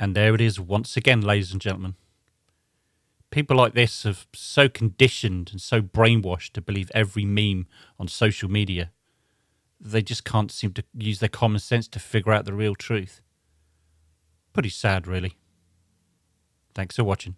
And there it is once again, ladies and gentlemen. People like this are so conditioned and so brainwashed to believe every meme on social media. They just can't seem to use their common sense to figure out the real truth. Pretty sad, really. Thanks for watching.